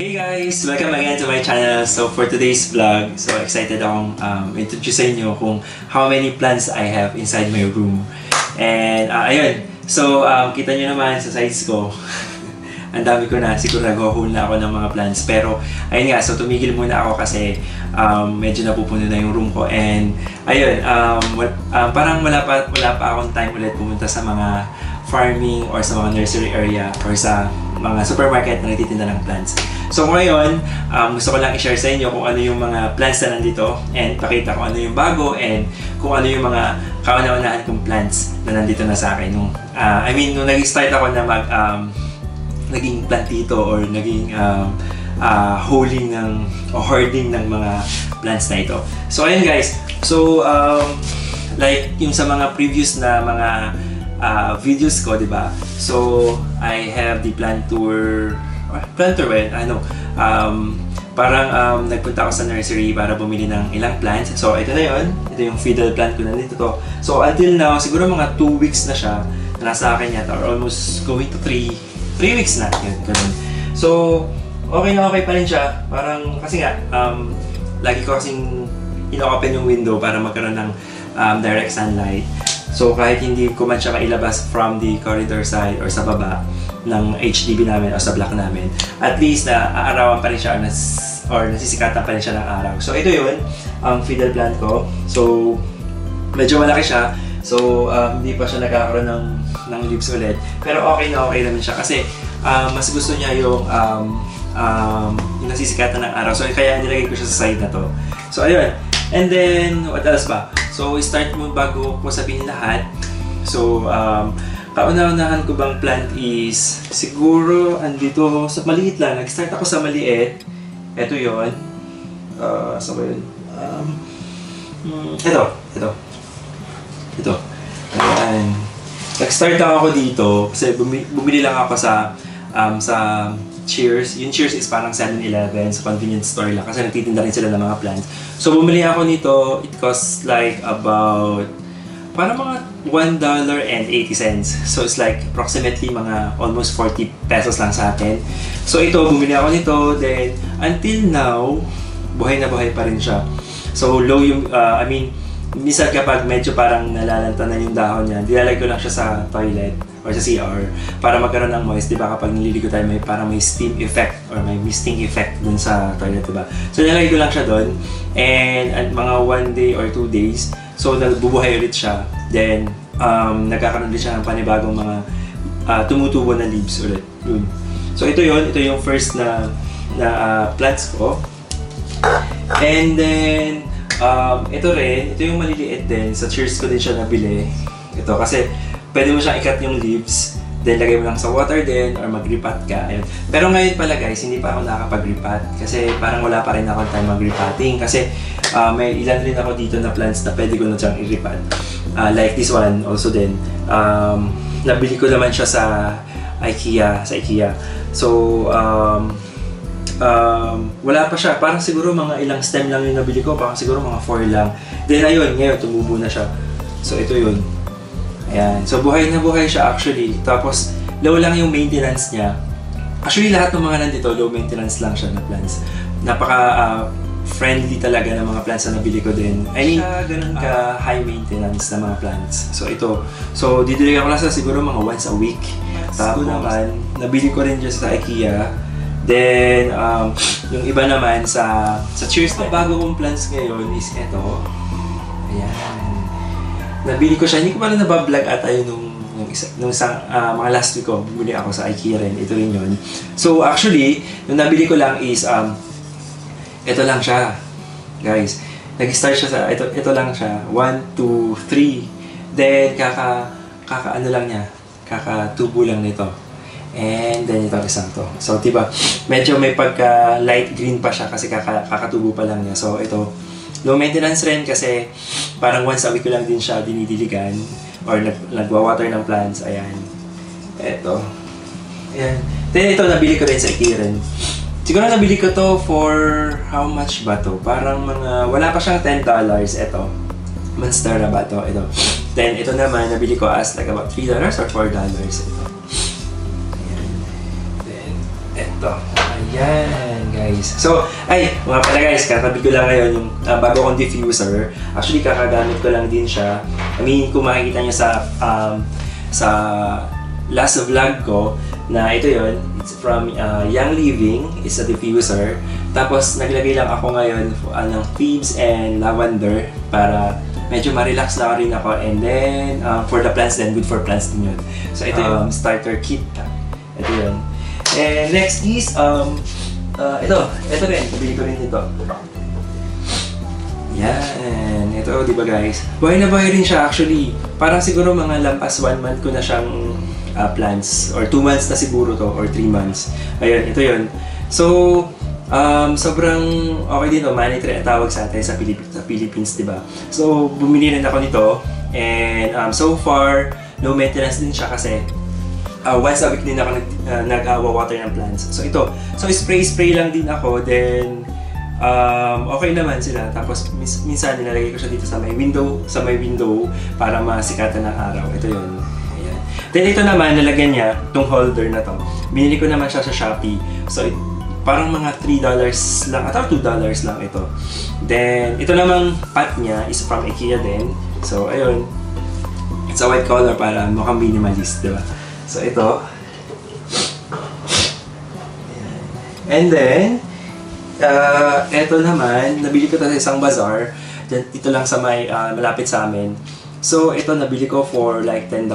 Hey guys! Welcome again to my channel. So for today's vlog, so excited akong um, introduce sa inyo kung how many plants I have inside my room. And uh, ayun, so um, kita nyo naman sa size ko, ang dami ko na, siguro nag-haul na ako ng mga plants. Pero ayun nga, so tumigil muna ako kasi um, medyo napupuno na yung room ko. And ayun, um, wal- um, parang wala pa, wala pa akong time ulit pumunta sa mga farming or sa mga nursery area or sa mga supermarket na nagtitinda ng plants. So ngayon, um, gusto ko lang i-share sa inyo kung ano yung mga plants na nandito and pakita kung ano yung bago and kung ano yung mga kauna-unahan kong plants na nandito na sa akin. Nung, ah, I mean, nung nag-start ako na mag, um, naging plantito or naging um, ah, holding ng o hoarding ng mga plants na ito. So ayun guys, so um, like yung sa mga previous na mga ah, videos ko, di ba? So I have the plant tour, plant tour well, ano, um, parang um, nagpunta ako sa nursery para bumili ng ilang plants. So ito na yon, ito yung fiddle plant ko nandito to. So until now, siguro mga 2 weeks na siya na nasa akin yata or almost going to 3 3 weeks na, yun, ganun. So, okay na okay pa rin siya. Parang, kasi nga, um, lagi ko kasing ino-open yung window para magkaroon ng um, direct sunlight. So, kahit hindi ko man siya mailabas from the corridor side or sa baba ng HDB namin o sa block namin, at least na aarawan pa rin siya or, nas, or nasisikatan pa rin siya ng araw. So, ito yun, ang fiddle plant ko. So, medyo malaki siya. So, um, hindi pa siya nagkakaroon ng, ng leaves ulit. Pero okay na okay naman siya kasi um, mas gusto niya yung, um, um, yung nasisikatan ng araw. So, kaya nilagay ko siya sa side na to. So, ayun. And then, what else ba? So, start mo bago ko sabihin lahat. So, um, kauna-unahan ko bang plant is siguro andito sa maliit lang. Nag-start ako sa maliit. Ito yon. Uh, saan ba yun? Um, ito. Ito. Ito. Ayan. Nag-start ako dito kasi bumi- bumili lang ako sa um, sa Cheers. Yung Cheers is parang 7-Eleven sa convenience store lang kasi nagtitinda rin sila ng mga plants. So bumili ako nito. It costs like about parang mga $1.80. So it's like approximately mga almost 40 pesos lang sa akin. So ito, bumili ako nito. Then until now, buhay na buhay pa rin siya. So low yung, uh, I mean, minsan kapag medyo parang nalalanta na yung dahon niya, dilalagay ko lang siya sa toilet or sa CR para magkaroon ng moist. Di ba kapag nililigo tayo, may parang may steam effect or may misting effect dun sa toilet, di ba? So nilalagay ko lang siya doon and at mga one day or two days, so nagbubuhay ulit siya. Then, um, nagkakaroon ulit siya ng panibagong mga ah, tumutubo na leaves ulit. Yun. So ito yon ito yung first na na ah, plants ko. And then, um, ito rin, ito yung maliliit din. Sa cheers ko din siya nabili. Ito, kasi pwede mo siyang ikat yung leaves. Then, lagay mo lang sa water din or mag-repat ka. Ayun. Pero ngayon pala guys, hindi pa ako nakakapag-repat. Kasi parang wala pa rin ako time mag-repatting. Kasi uh, may ilan rin ako dito na plants na pwede ko na siyang i-repat. Uh, like this one also din. Um, nabili ko naman siya sa IKEA, sa IKEA. So, um, um, wala pa siya. Parang siguro mga ilang stem lang yung nabili ko. Parang siguro mga 4 lang. Then ayun, ngayon tumubo na siya. So ito yun. Ayan. So buhay na buhay siya actually. Tapos low lang yung maintenance niya. Actually lahat ng mga nandito, low maintenance lang siya na plants. Napaka ah, friendly talaga ng mga plants na nabili ko din. I mean, siya ganun ka high maintenance na mga plants. So ito. So didiligan ko lang sa siguro mga once a week. Tapos naman, nabili ko rin dyan sa IKEA. Then, um, yung iba naman sa sa Cheers na bago kong plants ngayon is ito. Nabili ko siya. Hindi ko pala nabablog ata yun nung, nung, isa, nung isang, ah, mga last week ko. Bumili ako sa IKEA rin. Ito rin yun. So, actually, nung nabili ko lang is, um, ito lang siya. Guys, nag-start siya sa, ito, ito lang siya. 1, 2, 3. Then, kaka, kaka ano lang niya. Kaka-tubo lang nito. And then ito isang to. So, diba, medyo may pagka light green pa siya kasi kaka, kakatubo pa lang niya. So, ito, low maintenance rin kasi parang once a week ko lang din siya dinidiligan or nag, nagwa-water ng plants. Ayan. Ito. Ayan. Then ito, nabili ko rin sa rin. Siguro nabili ko to for how much ba to? Parang mga, wala pa siyang $10. Ito. Monstera ba to? Ito. Then ito naman, nabili ko as like about $3 or $4. Ito. Ayan. Then, ito. Ayan. Guys. So, ay, mga pala guys, katabi ko lang ngayon yung uh, bago kong diffuser. Actually, kakagamit ko lang din siya. I mean, kung makikita nyo sa um, sa last vlog ko, na ito yon it's from uh, Young Living, it's a diffuser. Tapos, naglagay lang ako ngayon uh, ng thieves and lavender para medyo ma-relax na rin ako. And then, uh, for the plants then, good for plants din yun. So, ito yung um, starter kit. Ito yun. And next is, um, uh, ito, ito rin, bili ko rin ito. Yan, ito, di ba guys? Buhay na buhay rin siya actually. Parang siguro mga lampas one month ko na siyang uh, plants. Or two months na siguro to, or three months. Ayun, ito yun. So, um, sobrang okay din to, money tree ang tawag sa atin sa, Pilip sa Philippines, di ba? So, bumili rin ako nito. And um, so far, no maintenance din siya kasi uh, once a week din ako nag, uh, nag-water ng plants. So ito, so spray-spray lang din ako, then um, okay naman sila. Tapos mis- minsan nilalagay ko siya dito sa may window, sa may window para masikatan ng araw. Ito yun. Ayan. Then ito naman, nalagyan niya, itong holder na to. Binili ko naman siya sa Shopee. So it, parang mga $3 lang, atau $2 lang ito. Then, ito namang pot niya is from IKEA din. So, ayun. It's a white color para mukhang minimalist, di ba? So, ito. And then, uh, ito naman, nabili ko ito sa isang bazaar. Dito lang sa may, uh, malapit sa amin. So, ito nabili ko for like $10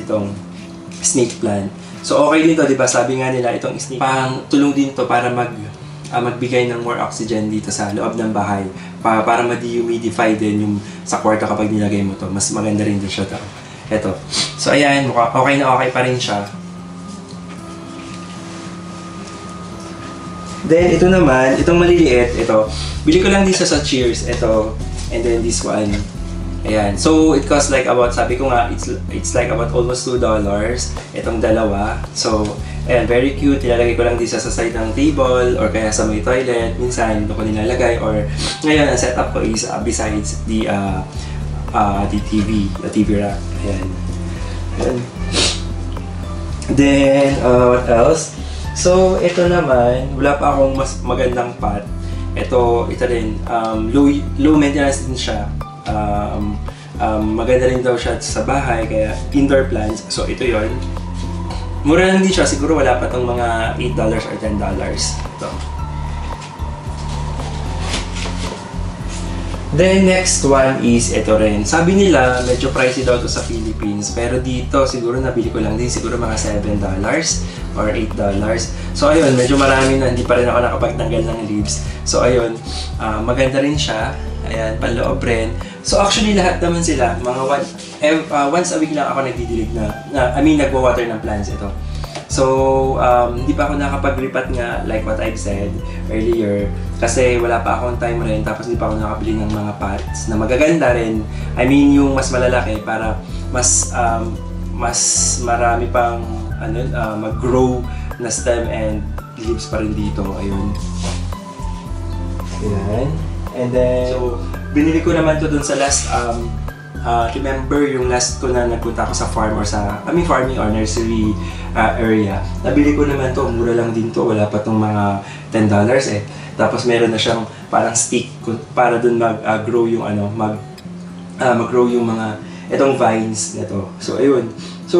itong snake plant. So, okay din to, di ba? Sabi nga nila, itong snake pang tulong din to para mag uh, magbigay ng more oxygen dito sa loob ng bahay para, para ma-dehumidify din yung sa kwarto kapag nilagay mo to. Mas maganda rin din siya to. Ito. So, ayan. Mukha, okay na okay pa rin siya. Then, ito naman, itong maliliit, ito. Bili ko lang din sa Cheers. Ito. And then this one. Ayan. So, it costs like about, sabi ko nga, it's, it's like about almost $2. Itong dalawa. So, ayan, very cute. Nilalagay ko lang din sa side ng table or kaya sa may toilet. Minsan, ito ko nilalagay. Or, ngayon, ang setup ko is uh, besides the uh, uh, the TV, the TV rack. Ayan. Ayan. Then, uh, what else? So, ito naman, wala pa akong mas magandang pot. Ito, ito rin, um, low, low maintenance din siya. Um, um, maganda rin daw siya sa bahay, kaya indoor plants. So, ito yon Mura lang din siya, siguro wala pa tong mga $8 or $10. Ito. Then next one is ito rin. Sabi nila medyo pricey daw to sa Philippines pero dito siguro nabili ko lang din siguro mga $7 or $8. So ayun, medyo marami na hindi pa rin ako nakapagtanggal ng leaves. So ayun, uh, maganda rin siya. Ayan, panloob rin. So actually lahat naman sila, mga one, uh, once a week lang ako nagdidilig na, na I mean nagwa-water ng plants ito. So, um, hindi pa ako nakapag-repat nga like what I've said earlier kasi wala pa akong time rin tapos hindi pa ako nakabili ng mga pots na magaganda rin. I mean, yung mas malalaki para mas um, mas marami pang ano, uh, mag-grow na stem and leaves pa rin dito. Ayun. Ayan. And then, so, binili ko naman to dun sa last um, uh, remember yung last ko na nagpunta ako sa farm or sa, I mean farming or nursery uh, area. Nabili ko naman to, mura lang din to, wala pa tong mga $10 eh. Tapos meron na siyang parang stick para dun mag-grow uh, yung ano, mag uh, mag-grow yung mga itong vines nito. So ayun. So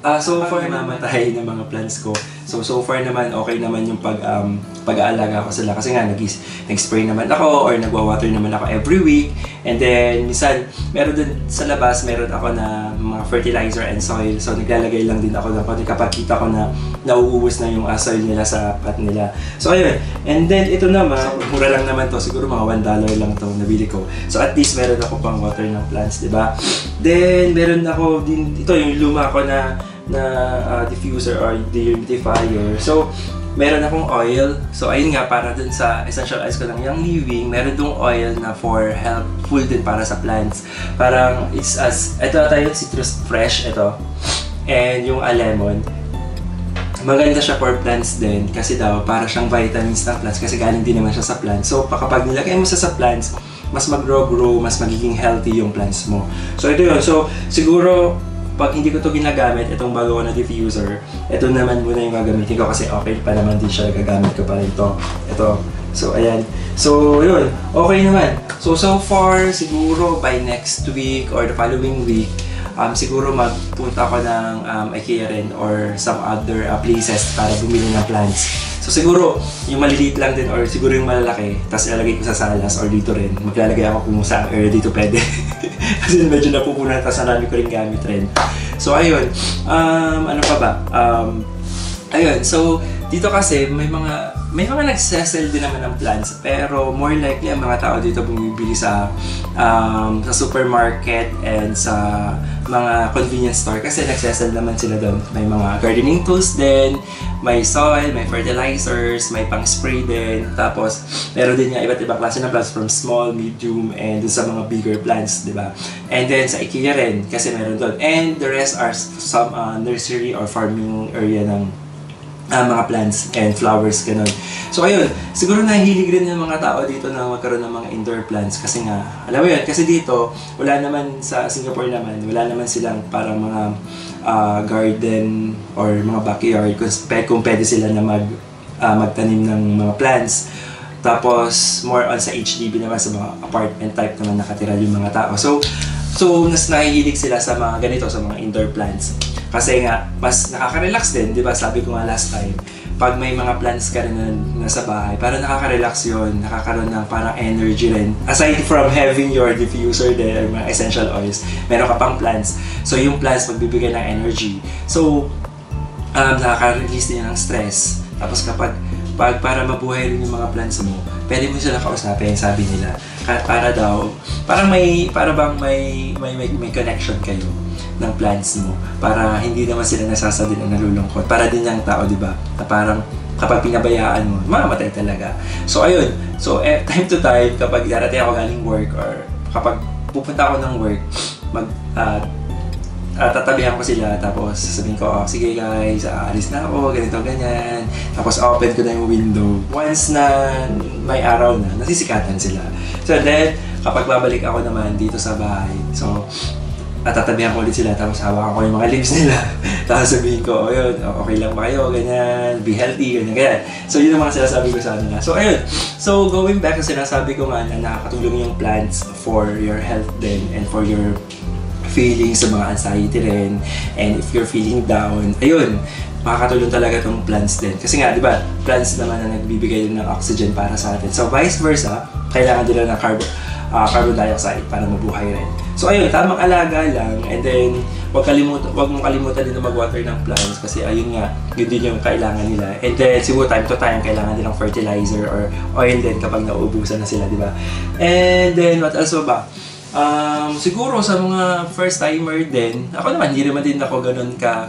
uh, so far namamatay ng mga plants ko. So, so far naman, okay naman yung pag, um, pag-aalaga ko sila. Kasi nga, nag-spray naman ako or nagwa-water naman ako every week. And then, minsan, meron din sa labas, meron ako na mga fertilizer and soil. So, naglalagay lang din ako ng konti kapag kita ko na nauubos na yung uh, soil nila sa pot nila. So, ayun. And then, ito naman, mura lang naman to. Siguro mga $1 lang to nabili ko. So, at least meron ako pang water ng plants, di ba? Then, meron ako din, ito yung luma ko na na uh, diffuser or dehumidifier. So, meron akong oil. So, ayun nga, para dun sa essential oils ko ng Young Living, meron dong oil na for helpful din para sa plants. Parang, it's as, ito tayo, citrus fresh, ito. And yung uh, lemon. Maganda siya for plants din kasi daw para siyang vitamins ng plants kasi galing din naman siya sa plants. So, kapag nilagay mo siya sa plants, mas mag-grow-grow, mas magiging healthy yung plants mo. So, ito yun. So, siguro, pag hindi ko to ginagamit, itong bago ko na diffuser, ito naman muna yung gagamitin ko kasi okay pa naman din siya, gagamit ko pa rin ito. Ito. So, ayan. So, yun. Okay naman. So, so far, siguro by next week or the following week, um, siguro magpunta ako ng um, IKEA rin or some other uh, places para bumili ng plants. So siguro, yung maliliit lang din or siguro yung malalaki, tapos ilalagay ko sa salas or dito rin. Maglalagay ako kung saan area dito pwede. Kasi medyo napupunan, tapos marami ko rin gamit rin. So ayun, um, ano pa ba? Um, ayun, so dito kasi may mga may mga nagsesell din naman ng plants pero more likely ang mga tao dito bumibili sa um, sa supermarket and sa mga convenience store kasi nagsesell naman sila doon. May mga gardening tools din, may soil, may fertilizers, may pang spray din. Tapos meron din nga iba't ibang klase ng plants from small, medium, and sa mga bigger plants, di ba? And then sa IKEA rin kasi meron doon. And the rest are some uh, nursery or farming area ng uh, mga plants and flowers, ganun. So ayun, siguro nahihilig rin yung mga tao dito na magkaroon ng mga indoor plants kasi nga, alam mo yun, kasi dito, wala naman sa Singapore naman, wala naman silang parang mga uh, garden or mga backyard kung, kung pwede sila na mag, uh, magtanim ng mga plants. Tapos, more on sa HDB naman, sa mga apartment type naman nakatira yung mga tao. So, so nas nahihilig sila sa mga ganito, sa mga indoor plants. Kasi nga, mas nakaka-relax din, di ba? Sabi ko nga last time, pag may mga plants ka rin na nasa bahay, para nakaka-relax yun, nakakaroon ng parang energy rin. Aside from having your diffuser there, mga essential oils, meron ka pang plants. So yung plants magbibigay ng energy. So, um, nakaka-release din ng stress. Tapos kapag pag para mabuhay rin yung mga plants mo, pwede mo sila kausapin, sabi nila. Para daw, parang may, para bang may, may, may, may connection kayo ng plants mo para hindi naman sila nasasabi na nalulungkot. Para din yung tao, di ba? Na parang kapag pinabayaan mo, mamamatay talaga. So, ayun. So, eh, time to time, kapag darating ako galing work or kapag pupunta ako ng work, mag, uh, uh, tatabihan ko sila tapos sasabihin ko, oh, sige guys, uh, alis na ako, ganito, ganyan. Tapos open ko na yung window. Once na may araw na, nasisikatan sila. So then, kapag babalik ako naman dito sa bahay, so at tatabihan ko ulit sila tapos hawakan ko yung mga lips nila tapos sabihin ko, oh yun, okay lang ba kayo, ganyan, be healthy, ganyan, ganyan. So yun ang mga sinasabi ko sa kanila. So ayun, so going back sa sinasabi ko nga na nakakatulong yung plants for your health din and for your feelings sa mga anxiety rin and if you're feeling down, ayun, makakatulong talaga itong plants din. Kasi nga, di ba, plants naman na nagbibigay din ng oxygen para sa atin. So vice versa, kailangan din ng carbon, uh, carbon dioxide para mabuhay rin. So ayun, tamang alaga lang and then wag kalimutan wag mong kalimutan din na mag-water ng plants kasi ayun nga, yun din yung kailangan nila. And then siguro time to time kailangan din ng fertilizer or oil din kapag nauubusan na sila, di ba? And then what else ba? Um, siguro sa mga first timer din, ako naman hindi naman din ako ganun ka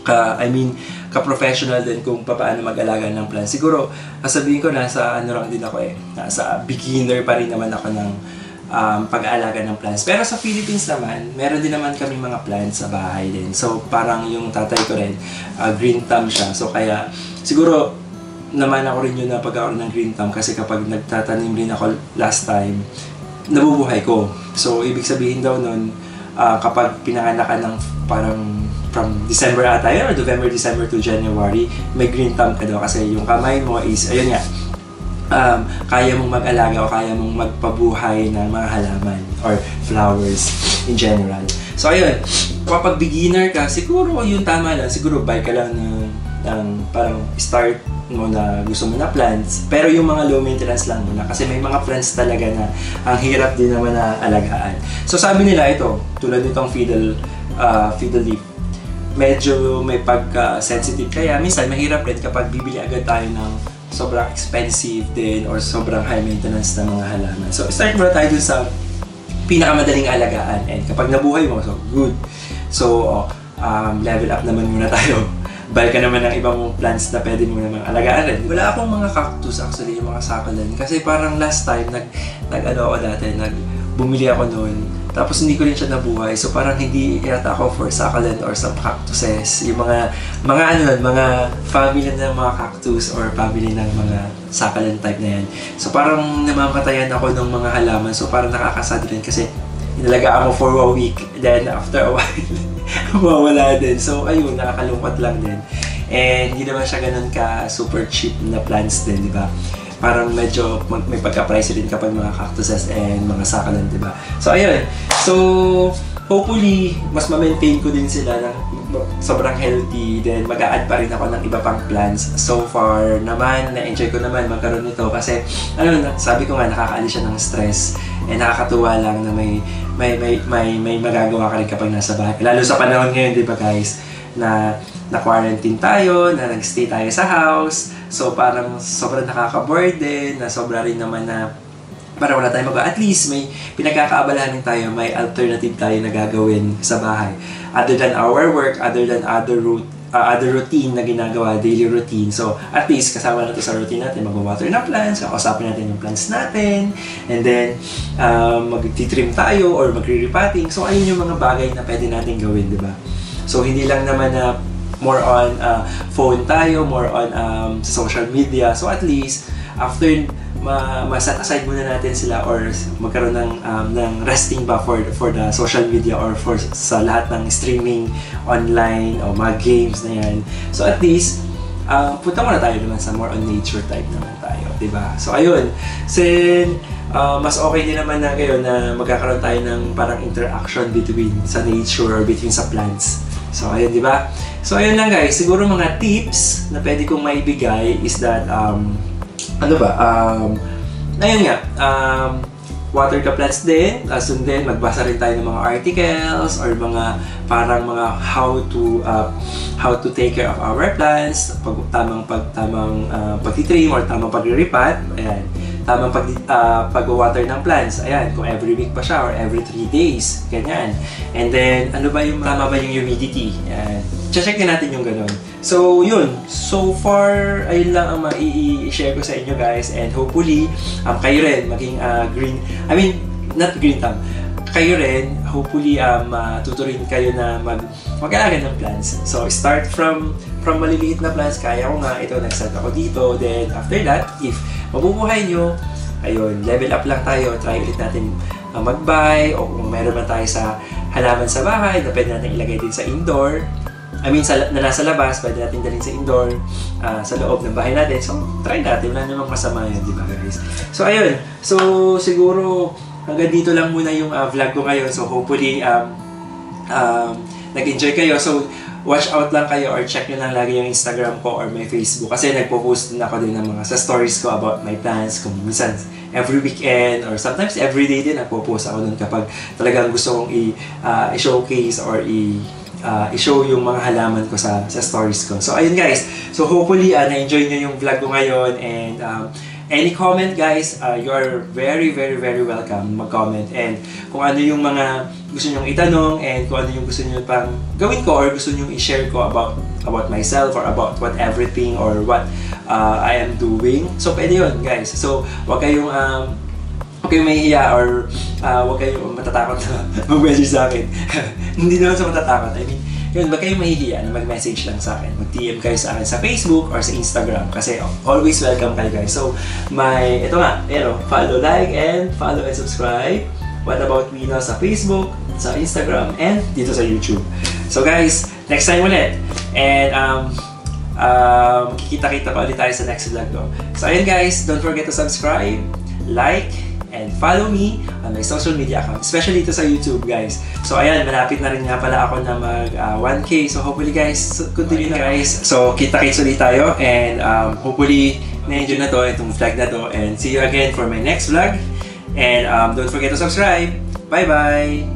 ka I mean ka-professional din kung paano mag-alaga ng plants. Siguro, sasabihin ko nasa ano lang din ako eh, nasa beginner pa rin naman ako ng um, pag-aalaga ng plants. Pero sa Philippines naman, meron din naman kami mga plants sa bahay din. So, parang yung tatay ko rin, uh, green thumb siya. So, kaya siguro naman ako rin yun na pagkakaroon ng green thumb kasi kapag nagtatanim rin ako last time, nabubuhay ko. So, ibig sabihin daw nun, uh, kapag pinanganak ka ng parang from December ata yun, or November, December to January, may green thumb ka daw kasi yung kamay mo is, ayun nga, um, kaya mong mag-alaga o kaya mong magpabuhay ng mga halaman or flowers in general. So ayun, kapag beginner ka, siguro yung tama lang, siguro buy ka lang ng, ng parang start mo na gusto mo na plants. Pero yung mga low maintenance lang muna kasi may mga plants talaga na ang hirap din naman na alagaan. So sabi nila ito, tulad nitong fiddle, uh, fiddle leaf, medyo may pagka-sensitive kaya minsan mahirap rin kapag bibili agad tayo ng sobrang expensive din or sobrang high maintenance ng mga halaman. So, start muna tayo dun sa pinakamadaling alagaan and kapag nabuhay mo, so good. So, oh, um, level up naman muna tayo. Bal ka naman ng ibang plants na pwede mo naman alagaan rin. Wala akong mga cactus actually, yung mga succulent. Kasi parang last time, nag, nag ano ako dati, nag, bumili ako noon tapos hindi ko rin siya nabuhay. So parang hindi yata ako for succulent or some cactuses. Yung mga, mga ano mga family ng mga cactus or family ng mga succulent type na yan. So parang namamatayan ako ng mga halaman. So parang nakakasad rin kasi inalagaan mo for a week, then after a while, mawala din. So, ayun, nakakalungkot lang din. And hindi naman siya ganun ka super cheap na plants din, di ba? Parang medyo mag, may pagka-price din kapag mga cactuses and mga sakalan, di ba? So, ayun. So, hopefully, mas ma-maintain ko din sila ng sobrang healthy. Then, mag add pa rin ako ng iba pang plants. So far naman, na-enjoy ko naman magkaroon nito kasi, ano, sabi ko nga, nakakaalis siya ng stress. And nakakatuwa lang na may, may, may, may, may magagawa ka rin kapag nasa bahay. Lalo sa panahon ngayon, di ba guys, na na-quarantine tayo, na nag-stay tayo sa house. So, parang sobrang nakaka-bored din, na sobra rin naman na para wala tayong magawa. At least may pinagkakaabalahan tayo, may alternative tayo na gagawin sa bahay. Other than our work, other than other route, uh, other routine na ginagawa, daily routine. So, at least kasama na to sa routine natin, mag-water ng plants, kakausapin natin yung plants natin, and then um, mag-trim tayo or magre-repotting. So, ayun yung mga bagay na pwede natin gawin, di ba? So, hindi lang naman na more on uh, phone tayo, more on um, social media. So, at least, after ma, ma-set aside muna natin sila or magkaroon ng um, ng resting ba for for the social media or for sa lahat ng streaming online o mga games na yan. So at least uh, punta muna tayo naman sa more on nature type naman tayo, 'di ba? So ayun. Then uh, mas okay din naman na ngayon na magkakaroon tayo ng parang interaction between sa nature or between sa plants. So ayun, 'di ba? So ayun lang guys, siguro mga tips na pwede kong maibigay is that um, ano ba, um, ayun nga, um, water ka plants din, as in din, magbasa rin tayo ng mga articles or mga parang mga how to uh, how to take care of our plants, pag tamang pag tamang uh, pagtitrim or tamang paglilipat, ayan tamang pag, uh, pag-water ng plants. Ayan, kung every week pa siya or every 3 days. Ganyan. And then, ano ba yung, tama ba yung humidity? Ayan. Check din natin yung ganun. So, yun. So far, ayun lang ang mai-share ko sa inyo guys. And hopefully, um, kayo rin maging uh, green, I mean, not green thumb, kayo rin, hopefully, um, uh, kayo na mag mag-aalaga ng plants. So, start from from maliliit na plants. Kaya ko nga, ito, nag-set ako dito. Then, after that, if mabubuhay nyo, ayun, level up lang tayo, try ulit natin uh, mag-buy, o kung meron man tayo sa halaman sa bahay, na pwede natin ilagay din sa indoor, I mean, sa, na nasa labas, pwede natin dalhin sa indoor, uh, sa loob ng bahay natin. So, try natin. Wala namang masama yun, di ba guys? So, ayun. So, siguro, hanggang dito lang muna yung uh, vlog ko ngayon. So, hopefully, um, um, nag-enjoy kayo. So, watch out lang kayo or check nyo lang lagi yung Instagram ko or my Facebook kasi nagpo-post din ako din ng mga sa stories ko about my plans kung minsan every weekend or sometimes every day din nagpo-post ako nun kapag talagang gusto kong i, uh, i-showcase or i uh, i-show yung mga halaman ko sa sa stories ko. So ayun guys. So hopefully uh, na-enjoy niyo yung vlog ko ngayon and um, any comment guys, uh, you are very very very welcome mag-comment and kung ano yung mga gusto nyong itanong and kung ano yung gusto niyo pang gawin ko or gusto niyo i-share ko about about myself or about what everything or what uh, I am doing. So pwede yun guys. So wag kayong um, huwag kayong mahihiya or uh, huwag kayong matatakot na mag-message sa akin. Hindi naman sa matatakot. I mean, yun, huwag kayong mahihiya na mag-message lang sa akin. Mag-DM kayo sa akin sa Facebook or sa Instagram kasi always welcome kayo guys. So, my, ito nga, pero, follow, like, and follow and subscribe. What about me na sa Facebook, sa Instagram, and dito sa YouTube. So guys, next time ulit. And um, um, kikita-kita pa ulit tayo sa next vlog ko. So ayun guys, don't forget to subscribe, like, and follow me on my social media account, especially dito sa YouTube, guys. So, ayan, malapit na rin nga pala ako na mag uh, 1K. So, hopefully, guys, continue na, guys. So, kita-kits ulit tayo and um, hopefully, na-enjoy na to, itong vlog na to. And see you again for my next vlog. And um, don't forget to subscribe. Bye-bye!